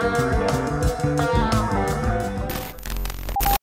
time.